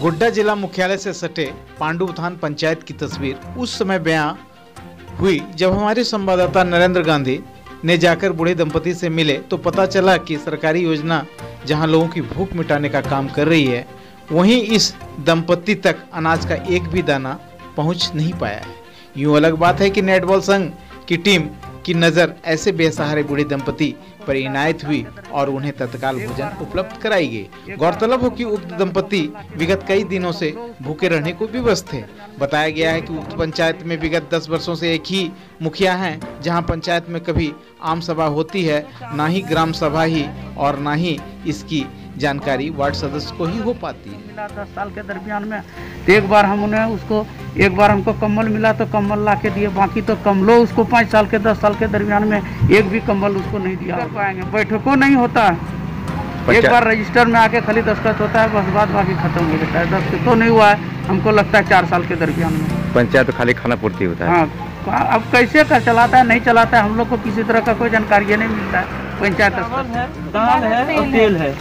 गोड्डा जिला मुख्यालय से सटे पांडुथान पंचायत की तस्वीर। उस समय बयां हुई, जब हमारे संवाददाता नरेंद्र गांधी ने जाकर बूढ़े दंपति से मिले तो पता चला कि सरकारी योजना जहाँ लोगों की भूख मिटाने का काम कर रही है, वहीं इस दंपति तक अनाज का एक भी दाना पहुँच नहीं पाया है। यूँ अलग बात है कि नेटबॉल संघ की टीम की नज़र ऐसे बेसहारे बूढ़े दंपति पर इनायत हुई और उन्हें तत्काल भोजन उपलब्ध कराई गई। गौरतलब हो कि उक्त दंपति विगत कई दिनों से भूखे रहने को विवश थे बताया गया है कि उक्त पंचायत में विगत 10 वर्षों से एक ही मुखिया हैं, जहाँ पंचायत में कभी आम सभा होती है, ना ही ग्राम सभा ही और ना ही इसकी जानकारी वार्ड सदस्य को ही हो पाती। है मिला दस साल के दरमियान में। तो एक बार हम उन्हें उसको एक बार हमको कम्बल मिला तो कम्बल ला के दिए बाकी तो कम्बलो उसको पाँच साल के दस साल के दरमियान में एक भी कम्बल उसको नहीं दिया। कर पाएँगे। बैठकों नहीं होता। है एक बार रजिस्टर में आके खाली दस्तखत होता है बस बाद बाकी खत्म हो जाता है। दस्तखत तो नहीं हुआ है हमको लगता है चार साल के दरमियान में। पंचायत में खाली खाना पूर्ति होता है। हाँ अब कैसे का चलाता है नहीं चलाता है हम लोग को किसी तरह का कोई जानकारी नहीं मिलता है। पंचायत है दाल है और तेल है।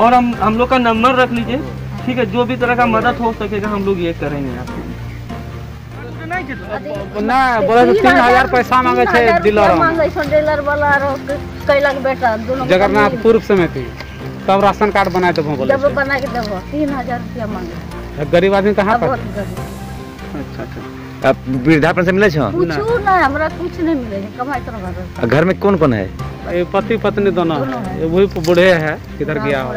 और हम हम लोग का नंबर रख लीजिए। ठीक है जो भी तरह का मदद हो सकेगा हम लोग ये करेंगे। आपके ना बोला तो तीन हज़ार पैसा मांगे छे डीलर डीलर वाला कैलक बेटा दोनों जगन्नाथ पूर्व समिति तब राशन कार्ड बना देबो बोले जब बना के देबो तीन हज़ार रुपया मांगे। गरीब आदमी कहाँ पर? अच्छा अच्छा। वृद्धा पेंशन मिले छो? कुछ ना। हमरा कुछ नहीं मिले कमाई तो घर आ घर में कौन कौन है। पति पत्नी दोनों। वही बूढ़े है किधर गया हो।